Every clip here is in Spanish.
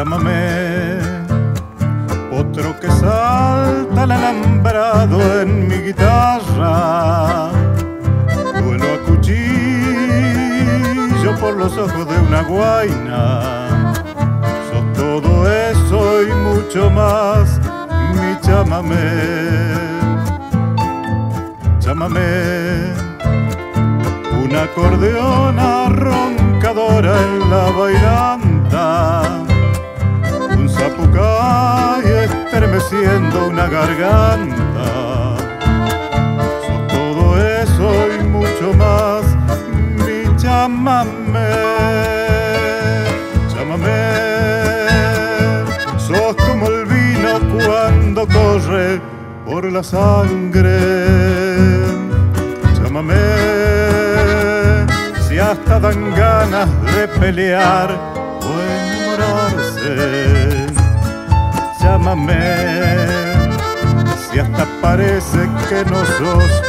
llámame. Otro que salta al alambrado en mi guitarra, duelo a cuchillo por los ojos de una guaina. Sos todo eso y mucho más, mi llámame. Llámame, una acordeona roncadora en la bailanta estremeciendo una garganta. Sos todo eso y mucho más, mi chamamé, chámame. Sos como el vino cuando corre por la sangre. Chámame si hasta dan ganas de pelear o enamorarse. Llámame, si hasta parece que no sos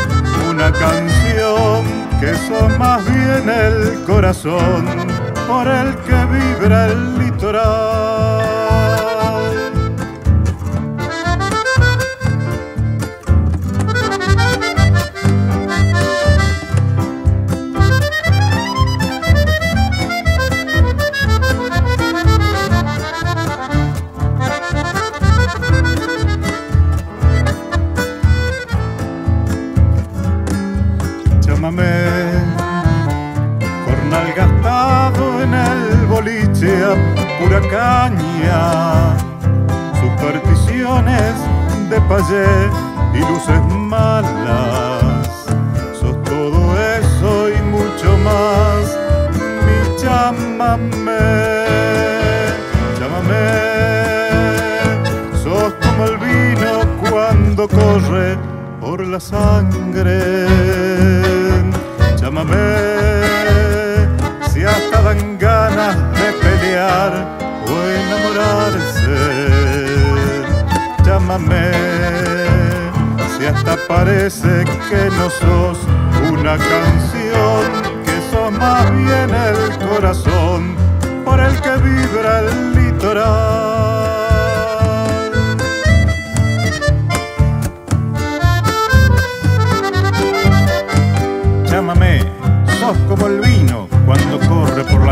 una canción, que sos más bien el corazón por el que vibra el litoral. Cornal gastado en el boliche a pura caña, supersticiones de payé y luces malas. Sos todo eso y mucho más, mi chámame, chámame. Sos como el vino cuando corre por la sangre llámame si hasta dan ganas de pelear o enamorarse. Llámame si hasta parece que no sos una canción, que sos más bien el corazón por el que vibra el litoral.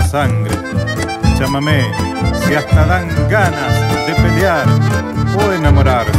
Sangre. Llámame, si hasta dan ganas de pelear o enamorarse.